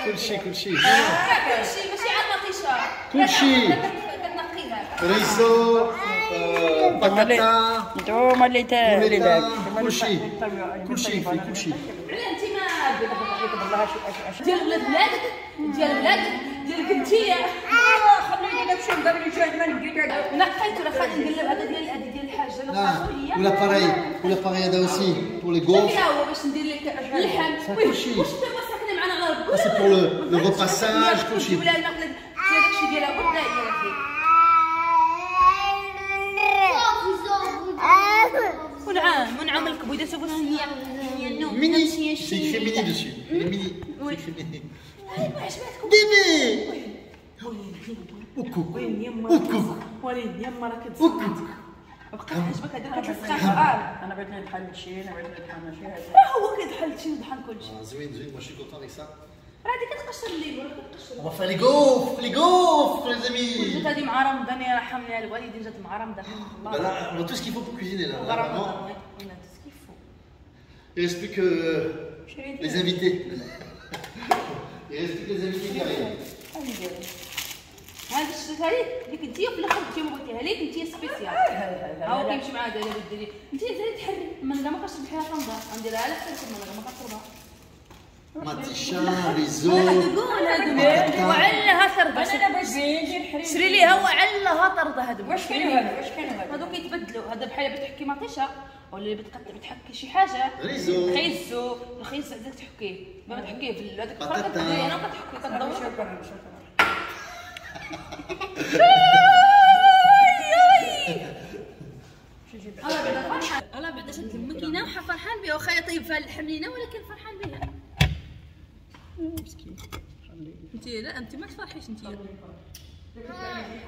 كل شيء كل شيء كل شيء كل شيء كل شيء كل شيء ماشي ماشي على المطيشه كل شيء كتنقيها ريسو آه، باتاتا انتوما اللي تاهلي بوليتا كل شيء كل شيء فيه كل شيء علاه انت ما ديال ولاد بلادك ديال بلادك ديالك انتيا خليني نمشي نضرب لي شوية ما نلقى نقيت ولا خلينا نقلب هذا ديال ديال الحاجة Ah, ou l'appareil, ou l'appareil هذا هو باش ندير لك اللحم. واش انت ساكنه معنا le, ديال داكشي ديالها بدا هي راه ونعم ونعم الكبويده سوفنا هي هي النوم est mini. Oui. C'est écrit mini. عجبتكم Bébé Oukou. Oukou. وليد يما راه Oukou. بقى عجبك هذا كتسخن أنا بغيت نتحل شي أنا بغيت نتحل شي هو كيضحل شي ضحل كلشي Ah, Zouine, Zouine, moi je هذه كتقشر الليل ولا كتقشر va faire les gaufres, les gaufres, les جات. هذه مع رمضان يا رحمني الوالدين جات مع رمضان. qu'il faut pour cuisiner là. الله là, رمضان. reste plus que les invités. Il reste les invités qui arrivent. هذا الشيء هذه اللي كنتي في الآخر ما بغيتيها ليك انت سبيسيال. ها هو كيمشي معاه دايره ديري انت زيد تحري من لا ما كتربحيها في رمضان. غنديرها على حساب من ما كتربح أنا risotto. كنقول هذا وعلها ترضى أنا شري ليها وعلها ترضى هذا واش كاين هذا؟ واش كاين هذا؟ هادو كيتبدلوا هذا بحال بتحكي مطيشه ولا اللي بتقط بتحكي شي حاجة. ريزو. خيزو الخيز عندك تحكيه. ما تحكيه في هذاك الفرق وكتحكي كدور شكرا شكرا أنا بعدا فرحان أنا بعدا شد الماكينه وحا فرحان بها واخا يطيب فيها الحملينه ولكن فرحان بها انت لا انت ما تفرحيش انت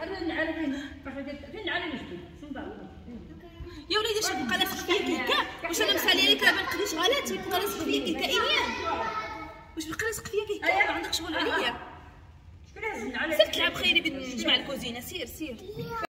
أنا نعرف فين نعرف يا وليدي شوف بقى لاصق فيا كيكا واش أنا مساليه لك ما نقدرش غلاتي بقى لاصق فيا كيكا ايمان واش بقى لاصق فيا كيكا ما عندك شغل عليا. سير تلعب خيري بين جماعة الكوزينة. سير سير.